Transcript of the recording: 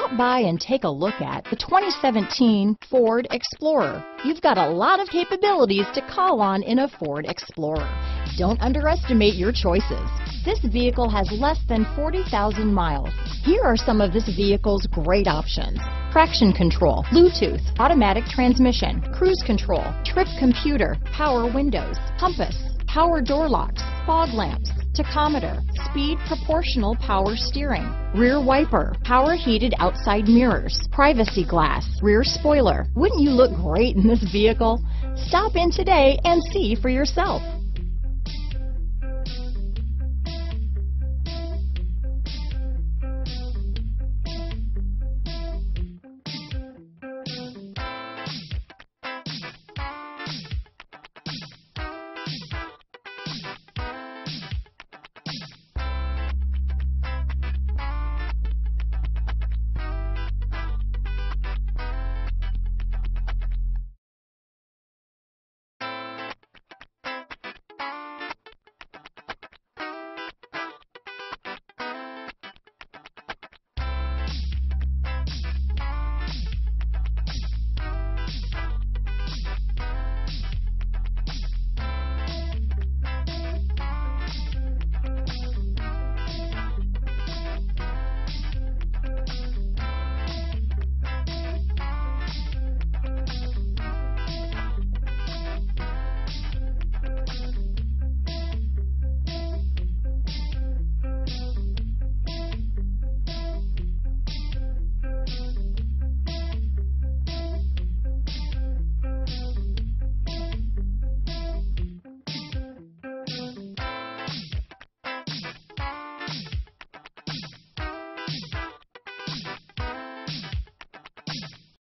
Stop by and take a look at the 2017 Ford Explorer. You've got a lot of capabilities to call on in a Ford Explorer. Don't underestimate your choices. This vehicle has less than 40,000 miles. Here are some of this vehicle's great options. Traction control, Bluetooth, automatic transmission, cruise control, trip computer, power windows, compass, power door locks, fog lamps, tachometer, speed proportional power steering, rear wiper, power heated outside mirrors, privacy glass, rear spoiler. Wouldn't you look great in this vehicle? Stop in today and see for yourself.